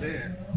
there.